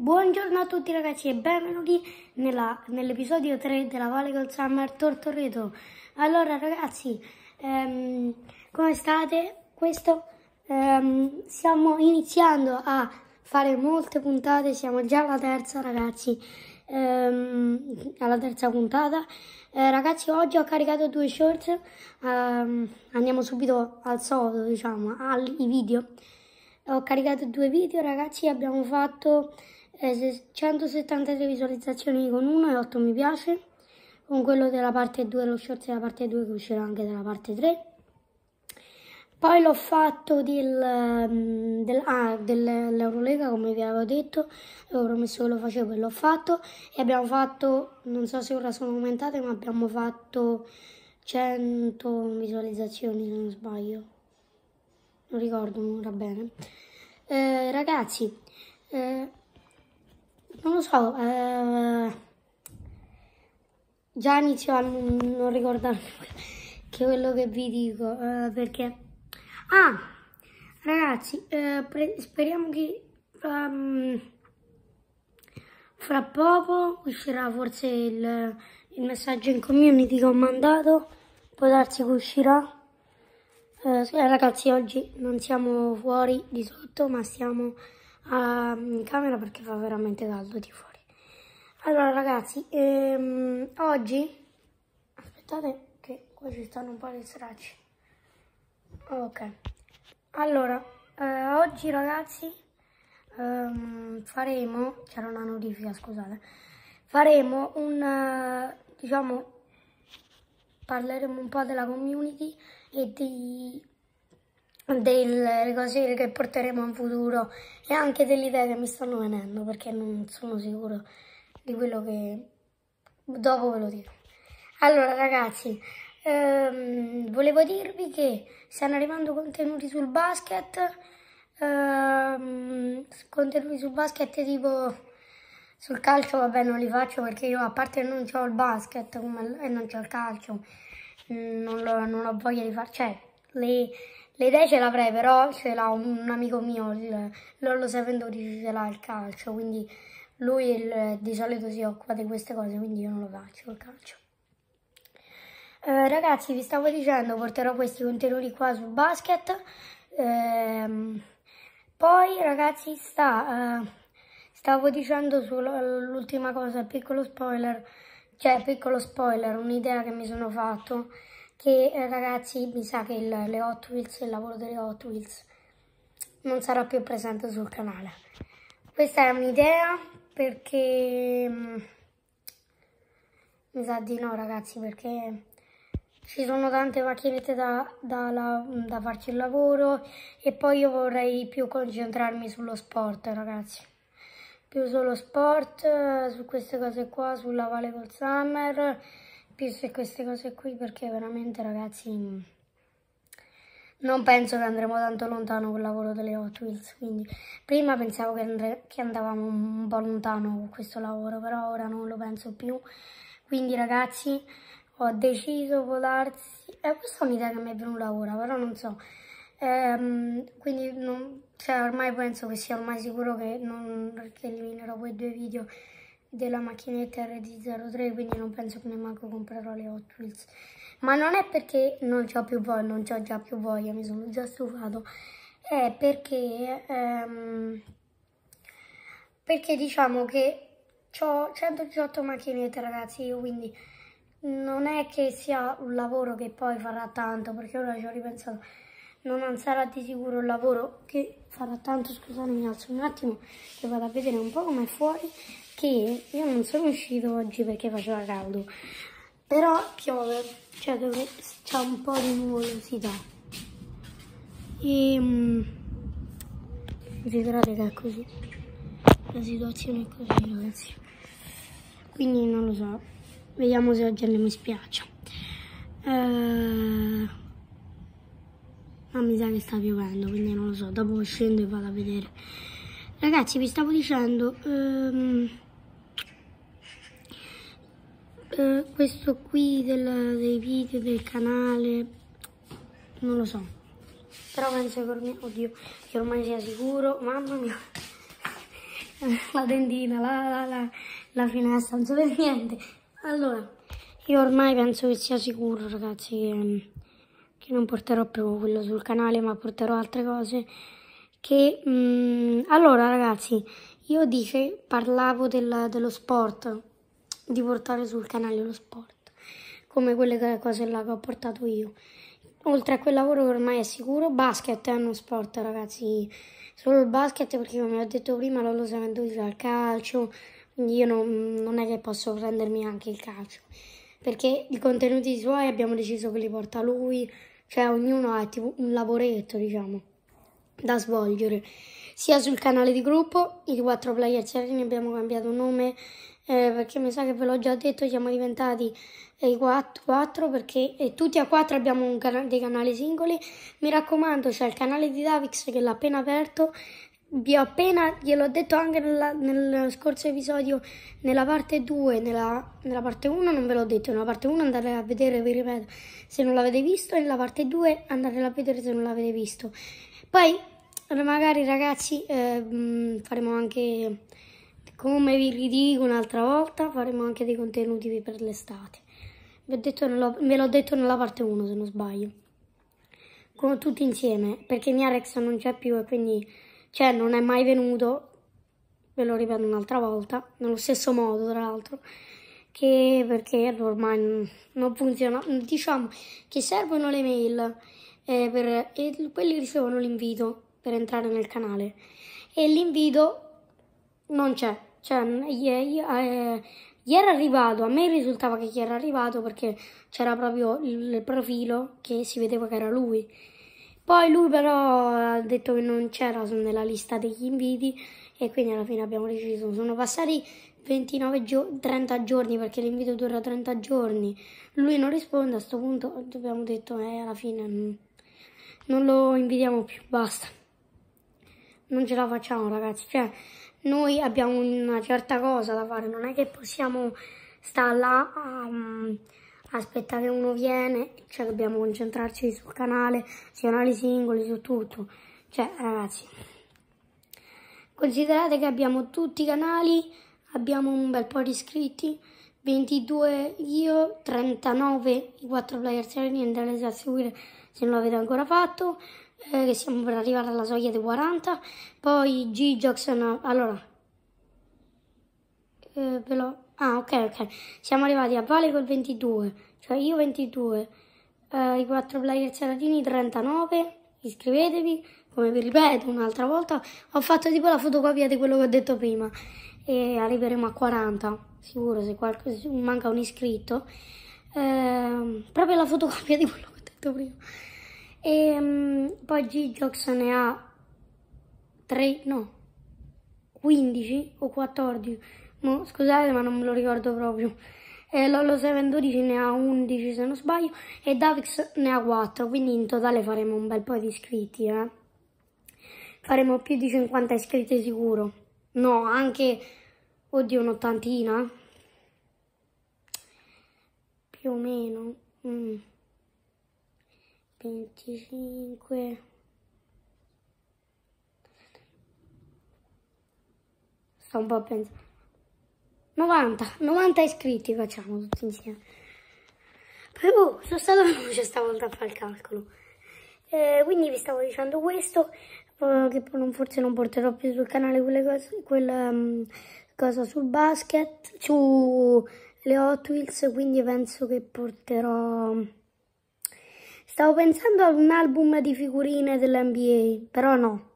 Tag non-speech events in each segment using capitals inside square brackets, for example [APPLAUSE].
Buongiorno a tutti ragazzi e benvenuti nell'episodio 3 della Valle col Summer Tortoreto. Allora ragazzi, ehm, come state? Questo ehm, stiamo iniziando a fare molte puntate, siamo già alla terza ragazzi, ehm, alla terza puntata. Eh, ragazzi oggi ho caricato due shorts, ehm, andiamo subito al sodo diciamo, ai video. Ho caricato due video ragazzi, abbiamo fatto eh, 173 visualizzazioni con uno e 8 mi piace, con quello della parte 2, lo shorts della parte 2 che uscirà anche della parte 3. Poi l'ho fatto del, ehm, del, ah, dell'Eurolega, come vi avevo detto, avevo promesso che lo facevo e l'ho fatto. E abbiamo fatto, non so se ora sono aumentate, ma abbiamo fatto 100 visualizzazioni se non sbaglio. Non ricordo ora bene. Eh, ragazzi, eh, non lo so, eh, già inizio a non, ricordarmi [LAUGHS] che quello che vi dico, eh, perché Ah, ragazzi, eh, speriamo che um, fra poco uscirà forse il, il, messaggio in community che ho mandato, può darsi che uscirà. Eh, ragazzi, oggi non siamo fuori di sotto, ma stiamo in camera perché fa veramente caldo di fuori. Allora, ragazzi, ehm, oggi... Aspettate che qua ci stanno un po' di stracci. Ok, allora, eh, oggi ragazzi ehm, faremo, c'era una notifica scusate, faremo un, eh, diciamo, parleremo un po' della community e di, delle cose che porteremo in futuro e anche delle idee che mi stanno venendo perché non sono sicuro di quello che dopo ve lo dico. Allora ragazzi, ehm, volevo dirvi che stanno arrivando contenuti sul basket, ehm, contenuti sul basket tipo sul calcio, vabbè non li faccio perché io a parte non ho il basket e non ho il calcio, non, lo, non ho voglia di fare, cioè le, le idee ce l'avrei però ce l'ha un, amico mio, il Lollo 712 ce l'ha il calcio, quindi lui il, di solito si occupa di queste cose, quindi io non lo faccio il calcio. Eh, ragazzi, vi stavo dicendo, porterò questi contenuti qua sul basket. Eh, poi, ragazzi, sta, eh, stavo dicendo sull'ultima cosa, piccolo spoiler, cioè piccolo spoiler, un'idea che mi sono fatto, che eh, ragazzi, mi sa che il, le Hot Wheels, il lavoro delle Hot Wheels, non sarà più presente sul canale. Questa è un'idea perché... Mm, mi sa di no, ragazzi, perché ci sono tante macchinette da, da, la, da farci il lavoro e poi io vorrei più concentrarmi sullo sport ragazzi più sullo sport, su queste cose qua, sulla Vale col Summer, più su queste cose qui perché veramente ragazzi non penso che andremo tanto lontano col lavoro delle Hot Wheels, quindi prima pensavo che, che andavamo un po' lontano con questo lavoro, però ora non lo penso più, quindi ragazzi ho deciso può darsi, eh, questa è un'idea che mi è venuta ora, però non so, ehm, quindi non, cioè, ormai penso che sia ormai sicuro che, non, che eliminerò quei due video della macchinetta RD03, quindi non penso che neanche comprerò le Hot Wheels. Ma non è perché non ho più voglia, non ho già più voglia, mi sono già stufato, è perché, ehm, perché diciamo che ho 118 macchinette ragazzi, quindi non è che sia un lavoro che poi farà tanto, perché ora ci ho ripensato, non sarà di sicuro un lavoro che farà tanto, scusate mi alzo un attimo che vado a vedere un po' come fuori, che io non sono uscito oggi perché faceva caldo, però piove, cioè c'è un po' di nuvolosità. E um, che è così, la situazione è così ragazzi, quindi non lo so. Vediamo se oggi andiamo in spiaggia. Eh, ma mi sa che sta piovendo, quindi non lo so. Dopo scendo e vado a vedere. Ragazzi, vi stavo dicendo... Ehm, eh, questo qui del, dei video del canale non lo so però penso che ormai oddio che ormai sia sicuro mamma mia [LAUGHS] la tendina, la, la, la, la finestra, non so per niente. Allora, io ormai penso che sia sicuro, ragazzi, che, che non porterò più quello sul canale, ma porterò altre cose. Che, mh, mm, allora, ragazzi, io dice, parlavo del, dello sport, di portare sul canale lo sport, come quelle cose là che ho portato io. Oltre a quel lavoro che ormai è sicuro, basket è uno sport, ragazzi, solo il basket perché come ho detto prima Lolo si è venduto al calcio, quindi io non, non, è che posso prendermi anche il calcio, perché i contenuti suoi abbiamo deciso che li porta lui, cioè ognuno ha tipo un lavoretto, diciamo, da svolgere. Sia sul canale di gruppo, i quattro player serini abbiamo cambiato nome eh, perché mi sa che ve l'ho già detto, siamo diventati i 4, 4 perché eh, tutti a 4 abbiamo cana dei canali singoli. Mi raccomando, c'è il canale di Davix che l'ha appena aperto. Vi ho appena, gliel'ho detto anche nella, nel scorso episodio, nella parte 2, nella, nella parte 1 non ve l'ho detto, nella parte 1 andate a vedere, vi ripeto, se non l'avete visto, e nella parte 2 andate a vedere se non l'avete visto. Poi, magari ragazzi, eh, faremo anche come vi ridico un'altra volta, faremo anche dei contenuti per l'estate. Ve l'ho detto nella parte 1 se non sbaglio. Come tutti insieme, perché Miarex non c'è più e quindi, cioè, non è mai venuto, ve lo ripeto un'altra volta, nello stesso modo tra l'altro, che perché ormai non funziona. Diciamo che servono le mail eh, per, e quelli ricevono l'invito per entrare nel canale e l'invito non c'è cioè, ieri, eh, era arrivato, a me risultava che era arrivato perché c'era proprio il profilo che si vedeva che era lui. Poi lui però ha detto che non c'era nella lista degli inviti e quindi alla fine abbiamo deciso, sono passati 29 gio 30 giorni perché l'invito dura 30 giorni. Lui non risponde, a questo punto abbiamo detto eh, alla fine non, lo invitiamo più, basta. Non ce la facciamo ragazzi, cioè noi abbiamo una certa cosa da fare, non è che possiamo stare là a um, aspettare che uno viene, cioè dobbiamo concentrarci sul canale, sui canali singoli, su tutto. Cioè, ragazzi, considerate che abbiamo tutti i canali, abbiamo un bel po' di iscritti, 22 io, 39 i 4 player sereni, andate a seguire se non l'avete ancora fatto, eh, che siamo per arrivare alla soglia dei 40, poi G-Jox, allora, eh, lo, ah ok ok, siamo arrivati a Vale col 22, cioè io 22, eh, i 4 player ceratini 39, iscrivetevi, come vi ripeto un'altra volta, ho fatto tipo la fotocopia di quello che ho detto prima e arriveremo a 40, sicuro se qualcosa, manca un iscritto, eh, proprio la fotocopia di quello che ho detto prima. E um, poi G-Jox ne ha 3, no, 15 o 14, no, scusate ma non me lo ricordo proprio. E Lolo 712 ne ha 11 se non sbaglio e Davix ne ha 4, quindi in totale faremo un bel po' di iscritti, eh. Faremo più di 50 iscritti sicuro. No, anche, oddio, un'ottantina. Più o meno. Mm. 25 sto un po' a pensare. 90 90 iscritti facciamo tutti insieme. Poi oh, sono stato [LAUGHS] veloce stavolta a fare il calcolo. Eh, quindi vi stavo dicendo questo eh, che non, forse non porterò più sul canale quelle cose quella um, cosa sul basket su le Hot Wheels quindi penso che porterò Stavo pensando ad un album di figurine dell'NBA, però no,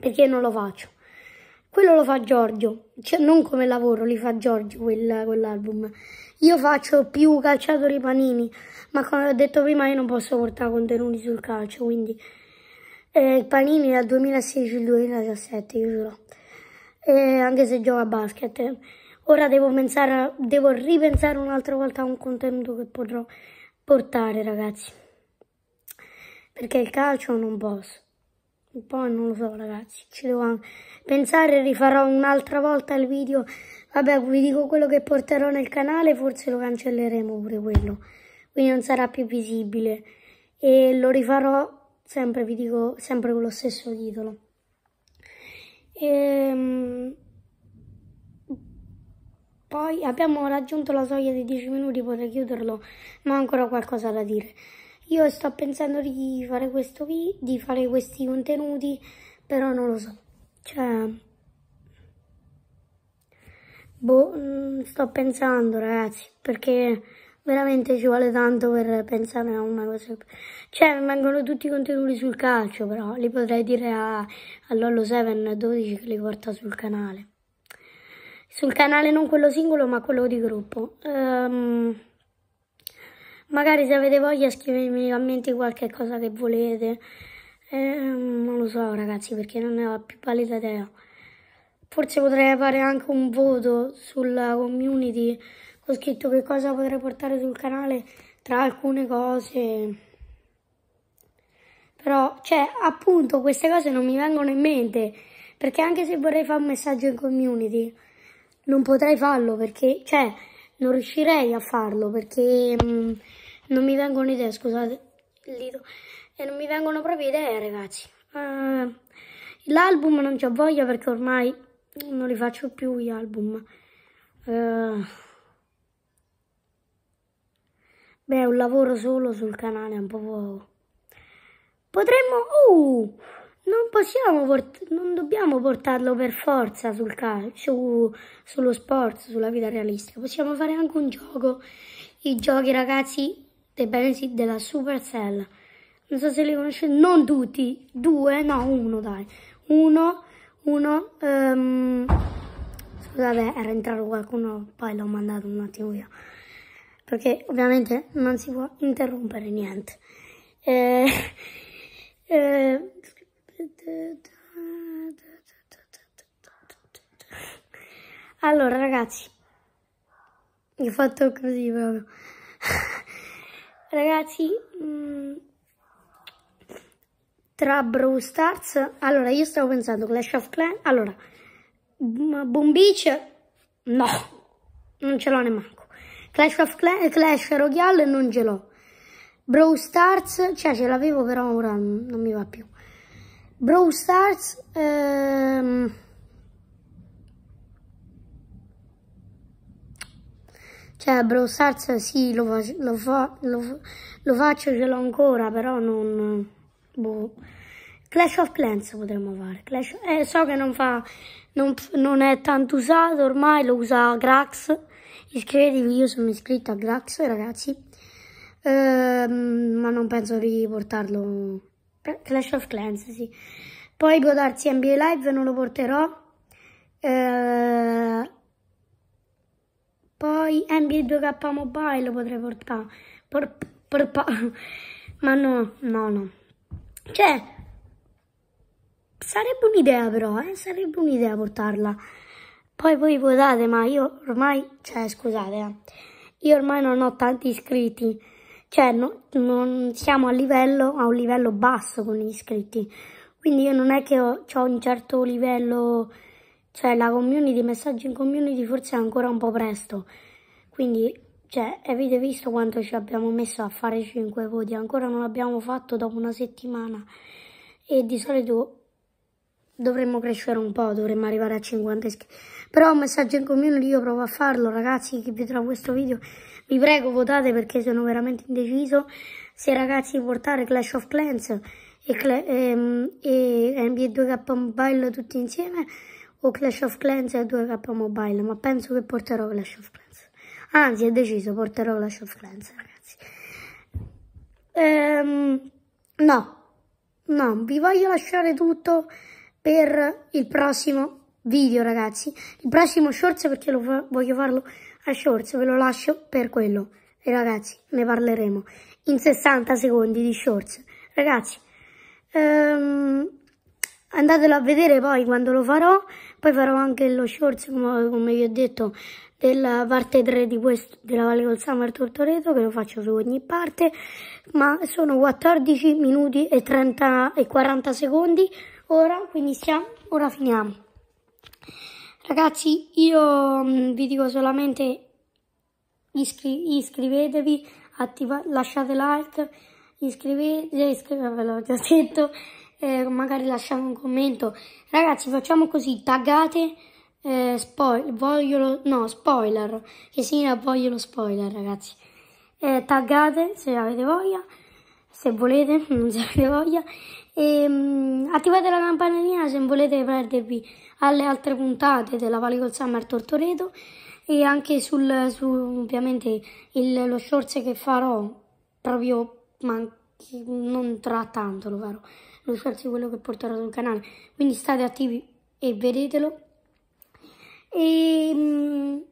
perché non lo faccio. Quello lo fa Giorgio, cioè non come lavoro, li fa Giorgio quel, quell'album. Io faccio più calciatori panini, ma come ho detto prima io non posso portare contenuti sul calcio, quindi eh, panini dal 2016 al 2017, io giuro. Eh, anche se gioca a basket. Ora devo pensare, devo ripensare un'altra volta a un contenuto che potrò portare, ragazzi perché il calcio non posso. Poi non lo so ragazzi, ci devo anche pensare, rifarò un'altra volta il video. Vabbè, vi dico quello che porterò nel canale, forse lo cancelleremo pure quello. Quindi non sarà più visibile. E lo rifarò sempre, vi dico, sempre con lo stesso titolo. Ehm, poi abbiamo raggiunto la soglia di 10 minuti, potrei chiuderlo, ma ho ancora qualcosa da dire. Io sto pensando di fare questo video, di fare questi contenuti, però non lo so. Cioè, boh, mm, sto pensando ragazzi, perché veramente ci vuole tanto per pensare a una cosa. Cioè, vengono tutti i contenuti sul calcio, però li potrei dire a, a Lollo 712 che li porta sul canale. Sul canale non quello singolo, ma quello di gruppo. Um, magari se avete voglia scrivetemi a mente qualche cosa che volete. Eh, non lo so ragazzi perché non ne ho più pallida idea. Forse potrei fare anche un voto sulla community ho scritto che cosa potrei portare sul canale tra alcune cose. Però, cioè, appunto, queste cose non mi vengono in mente. Perché anche se vorrei fare un messaggio in community, non potrei farlo perché, cioè, non riuscirei a farlo perché mh, mm, non mi vengono idee, scusate, e non mi vengono proprio idee, ragazzi. Uh, l'album non c'ho voglia perché ormai non li faccio più gli album. Uh, Beh, un lavoro solo sul canale è un po'... Potremmo... Uh, non possiamo... Non dobbiamo portarlo per forza sul calcio, sullo sport, sulla vita realistica. Possiamo fare anche un gioco. I giochi, ragazzi, dei benefit della Supercell. Non so se li conoscete. Non tutti. Due? No, uno, dai. Uno, uno... Um... Scusate, era entrato qualcuno, poi l'ho mandato un attimo via perché ovviamente non si può interrompere niente. Eh, [LAUGHS] eh, allora ragazzi, ho fatto così proprio. ragazzi, mh, mm, tra Brawl Stars, allora io stavo pensando Clash of Clans, allora, Boom Beach, no, non ce l'ho nemmeno. Clash of Clans, Clash Royale non ce l'ho. Brawl Stars, cioè ce l'avevo però ora non mi va più. Brawl Stars, ehm... cioè Brawl Stars sì, lo, fa, lo, fa, lo, lo faccio, ce l'ho ancora, però non... Boh. Clash of Clans potremmo fare. Clash, eh, so che non fa, non, non è tanto usato ormai, lo usa Grax Iscrivetevi, io sono iscritto a Grax, ragazzi. Ehm, ma non penso di portarlo. Clash of Clans, sì. Poi può darsi NBA Live, non lo porterò. Ehm, poi NBA 2K Mobile lo potrei portare. Por, por, por, [LAUGHS] ma no, no, no. Cioè, sarebbe un'idea però, eh? Sarebbe un'idea portarla. Poi voi votate, ma io ormai, cioè scusate, eh, io ormai non ho tanti iscritti, cioè no, non siamo a livello, a un livello basso con gli iscritti, quindi io non è che ho, ho un certo livello, cioè la community, messaggi in community forse è ancora un po' presto, quindi cioè, avete visto quanto ci abbiamo messo a fare 5 voti? Ancora non l'abbiamo fatto dopo una settimana. E di solito dovremmo crescere un po', dovremmo arrivare a 50 iscritti. Però un messaggio in community io provo a farlo, ragazzi, che vedrà questo video. Vi prego, votate perché sono veramente indeciso se ragazzi portare Clash of Clans e, Cla ehm, e NBA 2K Mobile tutti insieme o Clash of Clans e 2K Mobile, ma penso che porterò Clash of Clans. Anzi, è deciso, porterò Clash of Clans, ragazzi. Ehm, no, no, vi voglio lasciare tutto per il prossimo video ragazzi il prossimo shorts perché lo voglio farlo a shorts ve lo lascio per quello. E ragazzi ne parleremo. In 60 secondi di shorts. Ragazzi um, andatelo a vedere poi quando lo farò. Poi farò anche lo shorts come, come vi ho detto della parte 3 di questo della Valle col Summer Tortoreto che lo faccio su ogni parte. Ma sono 14 minuti e 30 e 40 secondi. Ora quindi stiamo ora finiamo Ragazzi, io mm, vi dico solamente iscri iscrivetevi, lasciate like, iscrivetevi, iscrivetevi, l'ho già [LAUGHS] detto, eh, magari lasciate un commento. Ragazzi, facciamo così, taggate eh, spoil, voglio lo, no, spoiler, che significa voglio lo spoiler, ragazzi. Eh, taggate se avete voglia, se volete, [LAUGHS] non se avete voglia. E, um, attivate la campanellina se volete perdervi alle altre puntate della Valley col Summer Tortoreto e anche sul, su, ovviamente, il, lo shorts che farò proprio, ma non tra tanto lo farò, lo shorts è quello che porterò sul canale, quindi state attivi e vedetelo. E, mh,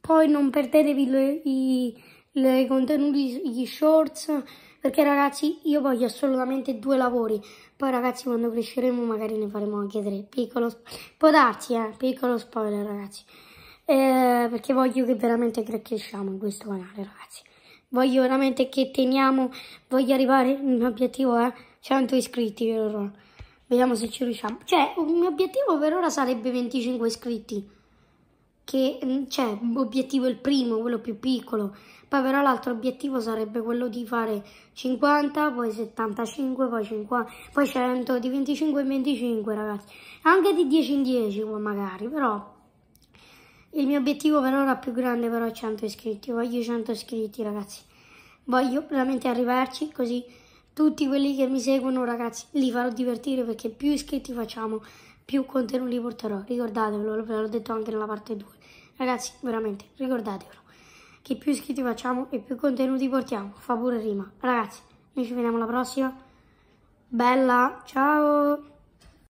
poi non perdetevi le, i, i contenuti, gli shorts, perché ragazzi io voglio assolutamente due lavori, poi ragazzi quando cresceremo magari ne faremo anche tre, piccolo, può darsi eh, piccolo spoiler ragazzi, eh, perché voglio che veramente cresciamo in questo canale ragazzi, voglio veramente che teniamo, voglio arrivare, il mio obiettivo è 100 iscritti per ora, vediamo se ci riusciamo, cioè il mio obiettivo per ora sarebbe 25 iscritti, che cioè l'obiettivo è il primo, quello più piccolo, poi però l'altro obiettivo sarebbe quello di fare 50, poi 75, poi 50, poi 100, di 25 in 25 ragazzi. Anche di 10 in 10 magari, però il mio obiettivo per ora più grande però è 100 iscritti. Voglio 100 iscritti ragazzi. Voglio veramente arrivarci così tutti quelli che mi seguono ragazzi li farò divertire perché più iscritti facciamo più contenuti porterò. Ricordatevelo, ve l'ho detto anche nella parte 2. Ragazzi, veramente, ricordatevelo che più iscritti facciamo e più contenuti portiamo. Fa pure rima. Ragazzi, noi ci vediamo alla prossima. Bella, ciao!